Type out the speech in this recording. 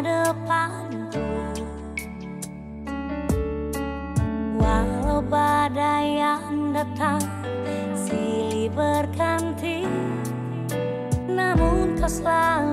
depanku Walau badai yang datang silih berganti. Namun kau selalu